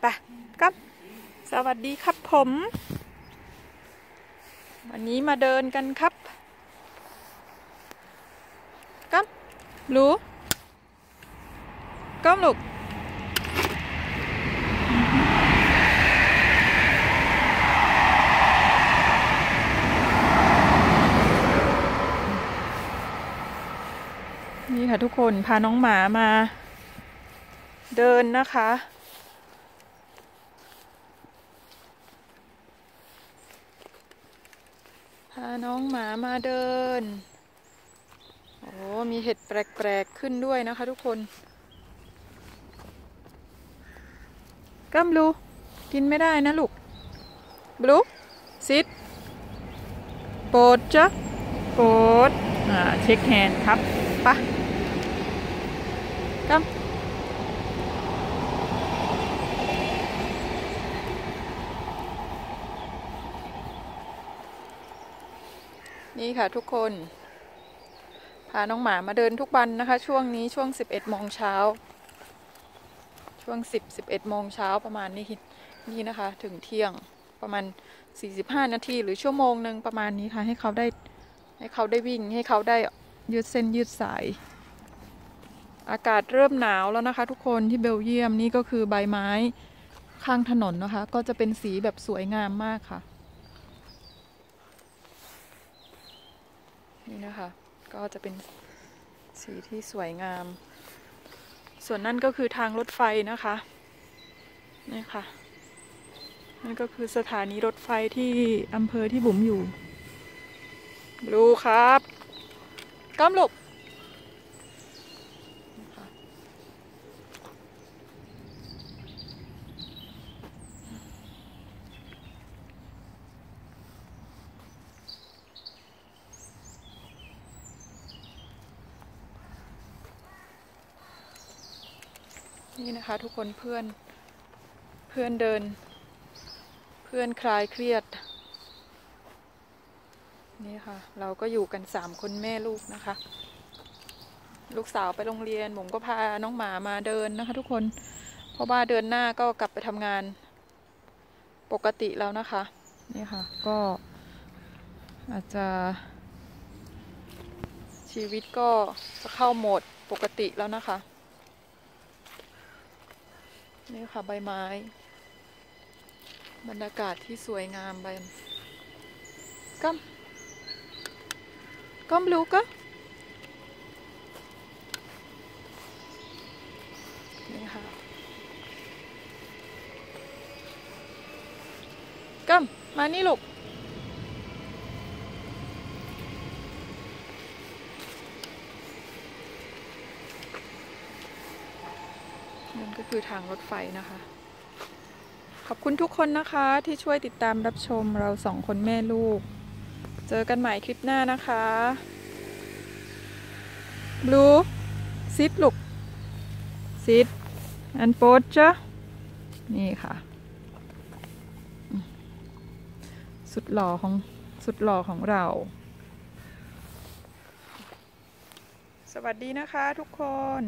ไปครับ สวัสดีครับผม วันนี้มาเดินกันครับกัมรู้กัมลูกนี่ค่ะทุกคนพาน้องหมามาเดินนะคะ พาน้องหมามาเดิน โอ้มีเห็ดแปลกๆขึ้นด้วยนะคะทุกคนกัมบลูกินไม่ได้นะลูกบลูซิดโปรดจ้ะโปรดอ่าเช็คแฮนด์ครับปะกัม นี่ค่ะทุกคน พาน้องหมามาเดินทุกวันนะคะ ช่วงนี้ช่วง 11โมงเช้า ช่วง 10 11โมงเช้าประมาณนี้นี่นะคะ ถึงเที่ยงประมาณ 45 นาทีหรือชั่วโมงหนึ่งประมาณนี้ค่ะ ให้เขาได้ให้เขาได้วิ่งให้เขาได้ยืดเส้นยืดสาย อากาศเริ่มหนาวแล้วนะคะ ทุกคนที่เบลเยียมนี่ก็คือใบไม้ข้างถนนนะคะ ก็จะเป็นสีแบบสวยงามมากค่ะ นี่นะคะ ก็จะเป็นสีที่สวยงาม ส่วนนั่นก็คือทางรถไฟนะคะนี่ค่ะนั่นก็คือสถานีรถไฟที่อำเภอที่บุ๋มอยู่ รู้ครับก้มลูก นี่นะคะทุกคนเพื่อนเพื่อนเดิน เพื่อนคลายเครียด นี่ค่ะ เราก็อยู่กันสามคนแม่ลูกนะคะ ลูกสาวไปโรงเรียนผมก็พาน้องหมามาเดินนะคะ ทุกคนเพราะว่าเดินหน้าก็กลับไปทำงานปกติแล้วนะคะ นี่ค่ะ ก็อาจจะชีวิตก็จะเข้าโหมดปกติแล้วนะคะ นี่ค่ะใบไม้ บรรยากาศที่สวยงามใบกัมกัมลูกะนี่ค่ะกัมมานี่ลูก นั่นก็คือทางรถไฟนะคะ ขอบคุณทุกคนนะคะที่ช่วยติดตามรับชมเราสองคนแม่ลูก เจอกันใหม่คลิปหน้านะคะบลูซิดลูกซิดอันโปดจ้ะนี่ค่ะ สุดหล่อของสุดหล่อของเรา สวัสดีนะคะทุกคน